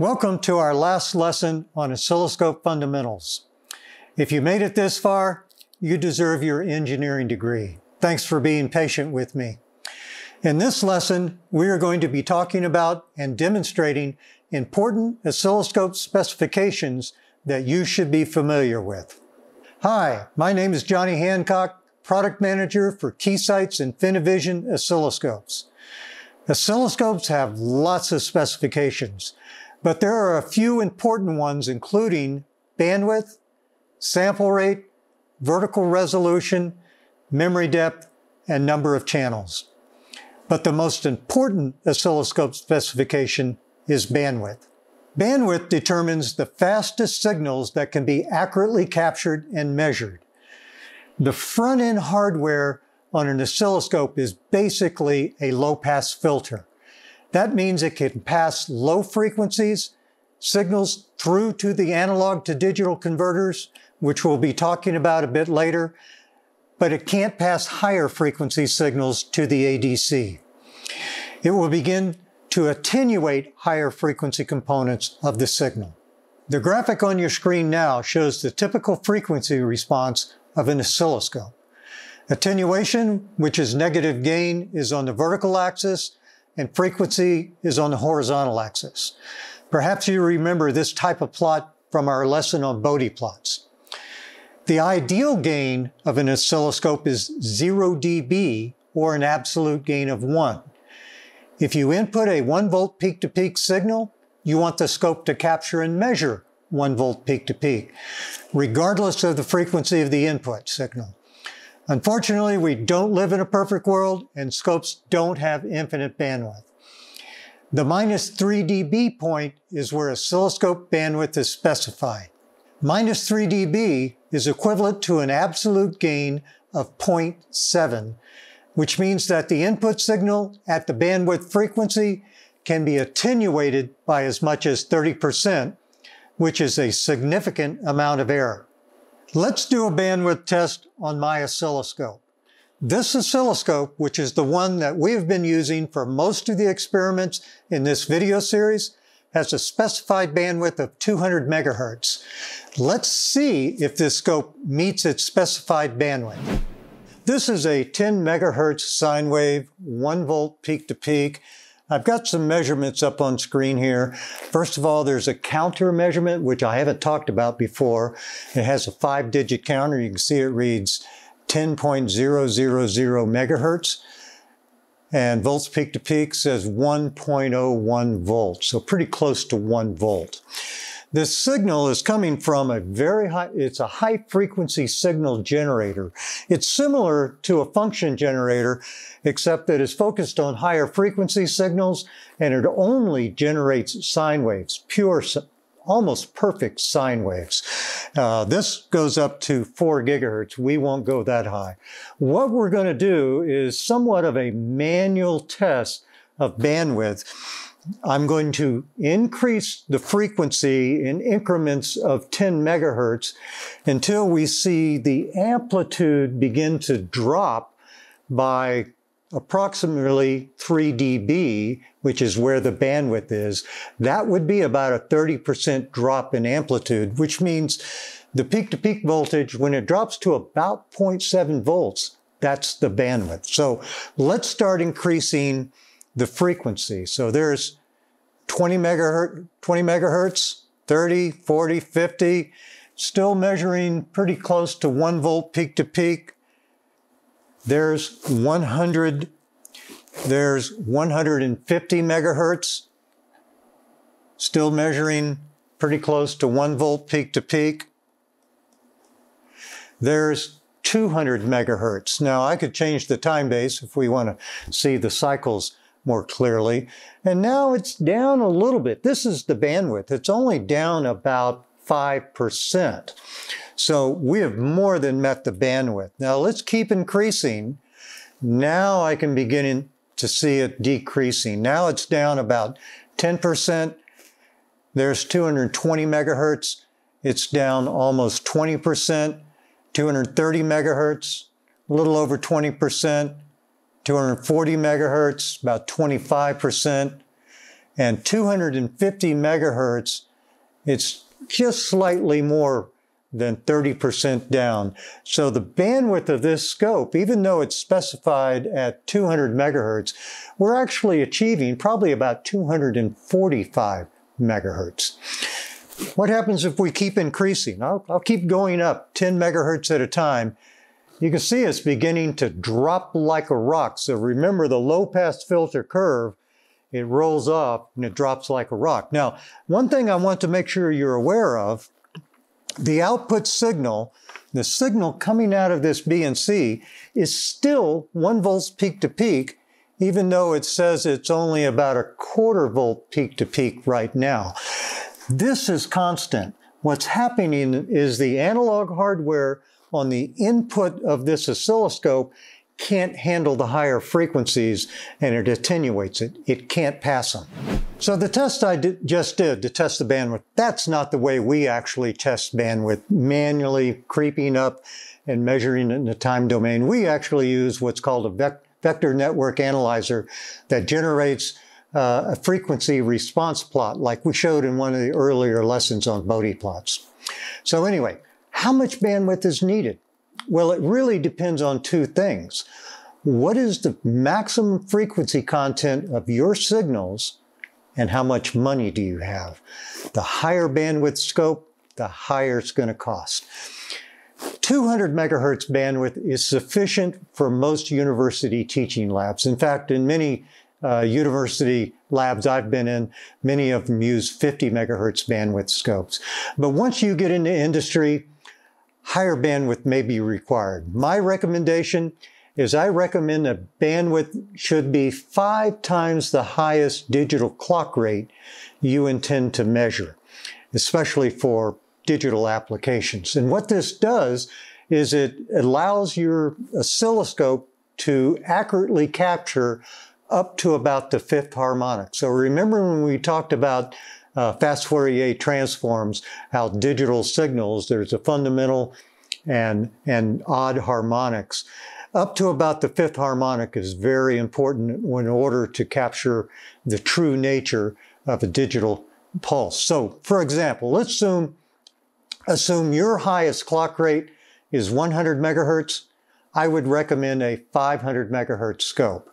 Welcome to our last lesson on oscilloscope fundamentals. If you made it this far, you deserve your engineering degree. Thanks for being patient with me. In this lesson, we are going to be talking about and demonstrating important oscilloscope specifications that you should be familiar with. Hi, my name is Johnny Hancock, Product Manager for Keysight's InfiniiVision oscilloscopes. Oscilloscopes have lots of specifications, but there are a few important ones including bandwidth, sample rate, vertical resolution, memory depth, and number of channels. But the most important oscilloscope specification is bandwidth. Bandwidth determines the fastest signals that can be accurately captured and measured. The front-end hardware on an oscilloscope is basically a low-pass filter. That means it can pass low frequencies, signals through to the analog to digital converters, which we'll be talking about a bit later, but it can't pass higher frequency signals to the ADC. It will begin to attenuate higher frequency components of the signal. The graphic on your screen now shows the typical frequency response of an oscilloscope. Attenuation, which is negative gain, is on the vertical axis, and frequency is on the horizontal axis. Perhaps you remember this type of plot from our lesson on Bode plots. The ideal gain of an oscilloscope is 0 dB or an absolute gain of 1. If you input a 1 volt peak to peak signal, you want the scope to capture and measure 1 volt peak to peak, regardless of the frequency of the input signal. Unfortunately, we don't live in a perfect world and scopes don't have infinite bandwidth. The minus 3 dB point is where oscilloscope bandwidth is specified. Minus 3 dB is equivalent to an absolute gain of 0.7 which means that the input signal at the bandwidth frequency can be attenuated by as much as 30%, which is a significant amount of error. Let's do a bandwidth test on my oscilloscope. This oscilloscope, which is the one that we have been using for most of the experiments in this video series, has a specified bandwidth of 200 megahertz. Let's see if this scope meets its specified bandwidth. This is a 10 megahertz sine wave, 1 volt peak to peak. I've got some measurements up on screen here. First of all, there's a counter measurement, which I haven't talked about before. It has a five digit counter. You can see it reads 10.000 megahertz. And volts peak to peak says 1.01 volts, so pretty close to 1 volt. This signal is coming from a very high, it's a high frequency signal generator. It's similar to a function generator, except that it's focused on higher frequency signals and it only generates sine waves, pure, almost perfect sine waves. Uh, this goes up to four gigahertz. We won't go that high. What we're going to do is somewhat of a manual test of bandwidth I'm going to increase the frequency in increments of 10 megahertz until we see the amplitude begin to drop by approximately 3 dB, which is where the bandwidth is. That would be about a 30% drop in amplitude, which means the peak to peak voltage, when it drops to about 0.7 volts, that's the bandwidth. So let's start increasing the frequency. So there's 20 megahertz, 20 megahertz, 30, 40, 50, still measuring pretty close to one volt peak to peak. There's 100, there's 150 megahertz, still measuring pretty close to one volt peak to peak. There's 200 megahertz. Now I could change the time base if we want to see the cycles more clearly. And now it's down a little bit. This is the bandwidth. It's only down about 5%. So we have more than met the bandwidth. Now let's keep increasing. Now I can begin to see it decreasing. Now it's down about 10%. There's 220 megahertz. It's down almost 20%. 230 megahertz, a little over 20%. 240 megahertz, about 25%, and 250 megahertz, it's just slightly more than 30% down. So the bandwidth of this scope, even though it's specified at 200 megahertz, we're actually achieving probably about 245 megahertz. What happens if we keep increasing? I'll, I'll keep going up 10 megahertz at a time. You can see it's beginning to drop like a rock. So remember the low pass filter curve, it rolls off and it drops like a rock. Now, one thing I want to make sure you're aware of the output signal, the signal coming out of this BNC is still one volts peak to peak, even though it says it's only about a quarter volt peak to peak right now. This is constant. What's happening is the analog hardware on the input of this oscilloscope can't handle the higher frequencies and it attenuates it. It can't pass them. So the test I did, just did to test the bandwidth, that's not the way we actually test bandwidth, manually creeping up and measuring it in the time domain. We actually use what's called a vec vector network analyzer that generates uh, a frequency response plot like we showed in one of the earlier lessons on Bode plots. So anyway, how much bandwidth is needed? Well, it really depends on two things. What is the maximum frequency content of your signals and how much money do you have? The higher bandwidth scope, the higher it's going to cost. 200 megahertz bandwidth is sufficient for most university teaching labs. In fact, in many uh, university labs I've been in, many of them use 50 megahertz bandwidth scopes. But once you get into industry, higher bandwidth may be required. My recommendation is I recommend that bandwidth should be five times the highest digital clock rate you intend to measure, especially for digital applications. And what this does is it allows your oscilloscope to accurately capture up to about the fifth harmonic. So remember when we talked about uh, fast Fourier transforms, how digital signals, there's a fundamental and, and odd harmonics. Up to about the fifth harmonic is very important in order to capture the true nature of a digital pulse. So, for example, let's assume, assume your highest clock rate is 100 megahertz. I would recommend a 500 megahertz scope.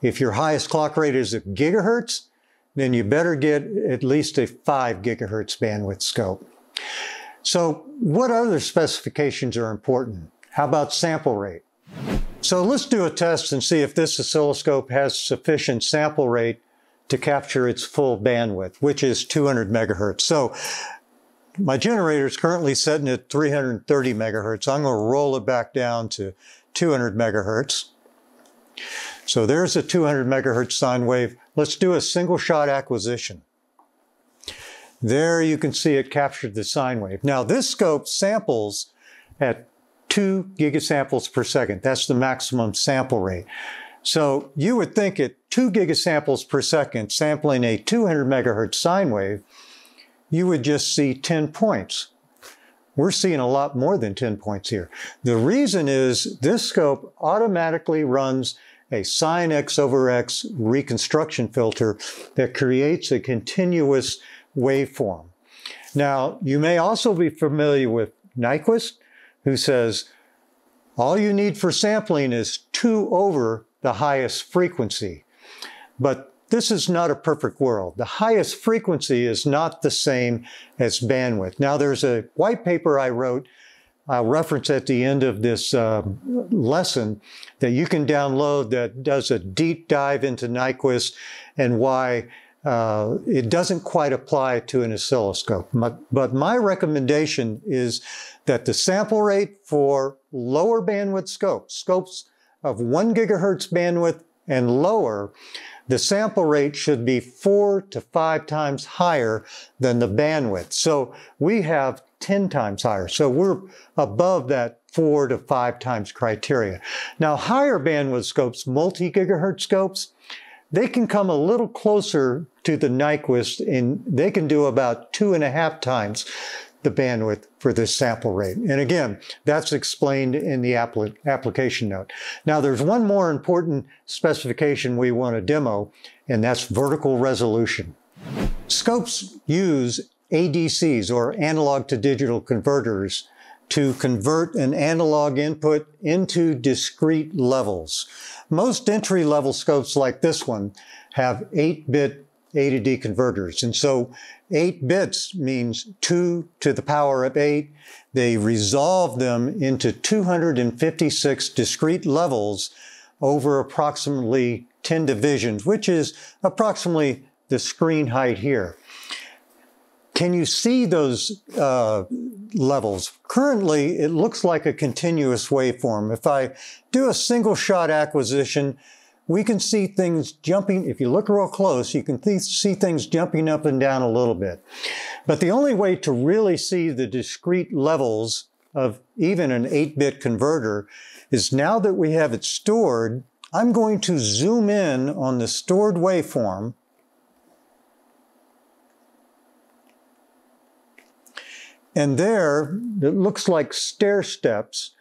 If your highest clock rate is a gigahertz, then you better get at least a 5 gigahertz bandwidth scope. So what other specifications are important? How about sample rate? So let's do a test and see if this oscilloscope has sufficient sample rate to capture its full bandwidth, which is 200 megahertz. So my generator is currently setting at 330 megahertz. I'm going to roll it back down to 200 megahertz. So there's a 200 megahertz sine wave. Let's do a single shot acquisition. There you can see it captured the sine wave. Now this scope samples at two gigasamples per second. That's the maximum sample rate. So you would think at two gigasamples per second, sampling a 200 megahertz sine wave, you would just see 10 points. We're seeing a lot more than 10 points here. The reason is this scope automatically runs a sine x over x reconstruction filter that creates a continuous waveform. Now, you may also be familiar with Nyquist, who says all you need for sampling is 2 over the highest frequency. But this is not a perfect world. The highest frequency is not the same as bandwidth. Now, there's a white paper I wrote, I'll reference at the end of this uh, lesson, that you can download that does a deep dive into Nyquist and why uh, it doesn't quite apply to an oscilloscope. But my recommendation is that the sample rate for lower bandwidth scopes, scopes of one gigahertz bandwidth and lower, the sample rate should be four to five times higher than the bandwidth. So we have 10 times higher. So we're above that four to five times criteria. Now, higher bandwidth scopes, multi-gigahertz scopes, they can come a little closer to the Nyquist and they can do about two and a half times the bandwidth for this sample rate. And again, that's explained in the application note. Now there's one more important specification we want to demo, and that's vertical resolution. Scopes use ADCs or analog to digital converters to convert an analog input into discrete levels. Most entry level scopes like this one have 8-bit A to D converters. And so 8 bits means 2 to the power of 8. They resolve them into 256 discrete levels over approximately 10 divisions, which is approximately the screen height here. Can you see those uh, levels? Currently, it looks like a continuous waveform. If I do a single shot acquisition, we can see things jumping. If you look real close, you can th see things jumping up and down a little bit. But the only way to really see the discrete levels of even an 8-bit converter is now that we have it stored, I'm going to zoom in on the stored waveform And there, it looks like stair steps.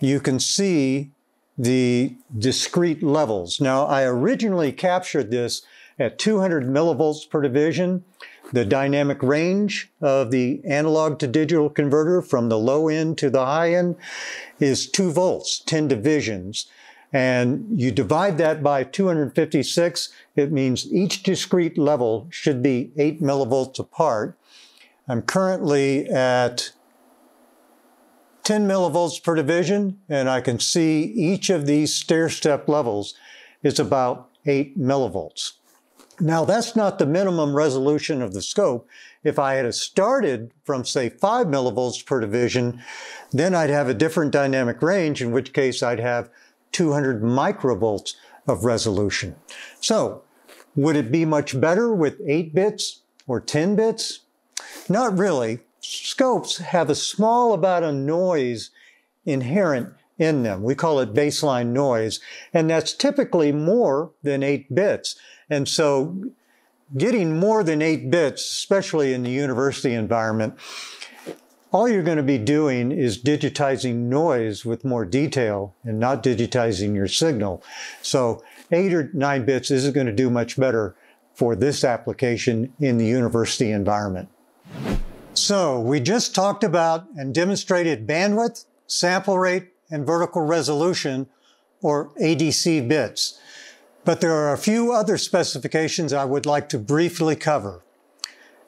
You can see the discrete levels. Now, I originally captured this at 200 millivolts per division. The dynamic range of the analog to digital converter from the low end to the high end is 2 volts, 10 divisions. And you divide that by 256, it means each discrete level should be 8 millivolts apart. I'm currently at 10 millivolts per division, and I can see each of these stair step levels is about 8 millivolts. Now, that's not the minimum resolution of the scope. If I had started from, say, 5 millivolts per division, then I'd have a different dynamic range, in which case I'd have 200 microvolts of resolution. So, would it be much better with 8 bits or 10 bits? Not really. Scopes have a small amount of noise inherent in them. We call it baseline noise, and that's typically more than 8 bits. And so getting more than 8 bits, especially in the university environment, all you're going to be doing is digitizing noise with more detail and not digitizing your signal. So 8 or 9 bits isn't going to do much better for this application in the university environment. So we just talked about and demonstrated bandwidth, sample rate, and vertical resolution, or ADC bits. But there are a few other specifications I would like to briefly cover.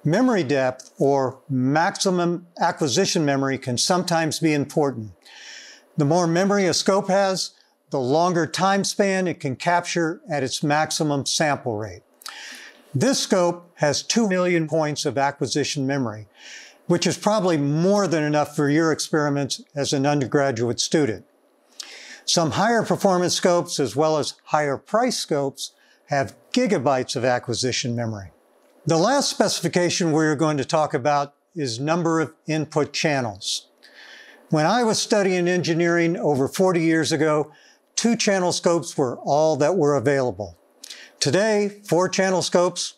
Memory depth, or maximum acquisition memory, can sometimes be important. The more memory a scope has, the longer time span it can capture at its maximum sample rate. This scope has 2 million points of acquisition memory, which is probably more than enough for your experiments as an undergraduate student. Some higher performance scopes, as well as higher price scopes, have gigabytes of acquisition memory. The last specification we're going to talk about is number of input channels. When I was studying engineering over 40 years ago, two channel scopes were all that were available. Today, four channel scopes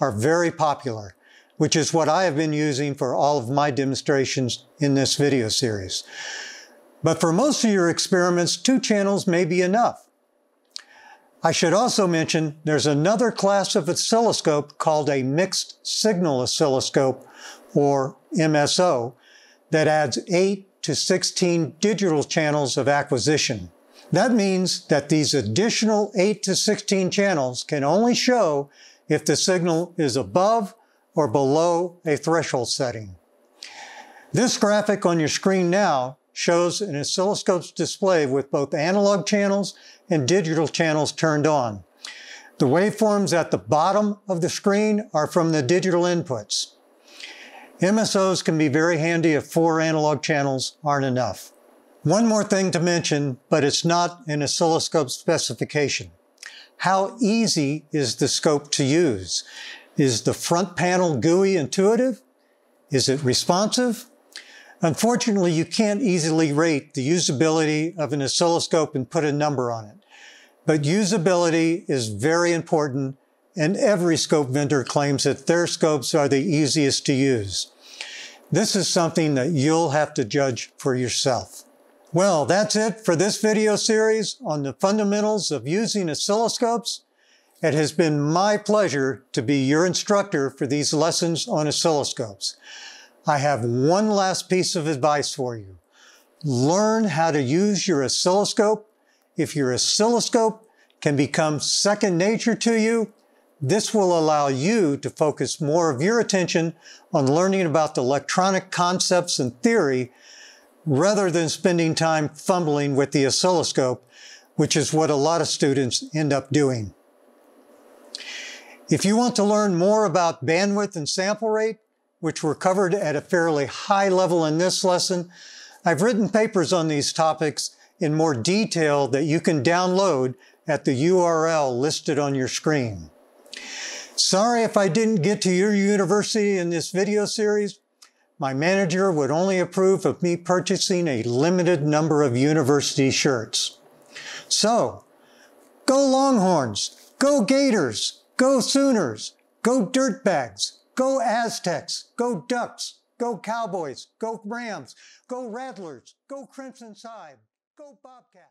are very popular, which is what I have been using for all of my demonstrations in this video series. But for most of your experiments, two channels may be enough. I should also mention there's another class of oscilloscope called a mixed signal oscilloscope, or MSO, that adds 8 to 16 digital channels of acquisition. That means that these additional 8 to 16 channels can only show if the signal is above or below a threshold setting. This graphic on your screen now shows an oscilloscope's display with both analog channels and digital channels turned on. The waveforms at the bottom of the screen are from the digital inputs. MSOs can be very handy if four analog channels aren't enough. One more thing to mention, but it's not an oscilloscope specification. How easy is the scope to use? Is the front panel GUI intuitive? Is it responsive? Unfortunately, you can't easily rate the usability of an oscilloscope and put a number on it. But usability is very important, and every scope vendor claims that their scopes are the easiest to use. This is something that you'll have to judge for yourself. Well, that's it for this video series on the fundamentals of using oscilloscopes. it has been my pleasure to be your instructor for these lessons on oscilloscopes. I have one last piece of advice for you. Learn how to use your oscilloscope. If your oscilloscope can become second nature to you, this will allow you to focus more of your attention on learning about the electronic concepts and theory rather than spending time fumbling with the oscilloscope, which is what a lot of students end up doing. If you want to learn more about bandwidth and sample rate, which were covered at a fairly high level in this lesson, I've written papers on these topics in more detail that you can download at the URL listed on your screen. Sorry if I didn't get to your university in this video series. My manager would only approve of me purchasing a limited number of university shirts. So, go Longhorns, go Gators, go Sooners, go Dirtbags, go Aztecs, go Ducks, go Cowboys, go Rams, go Rattlers, go Crimson Tide, go Bobcats.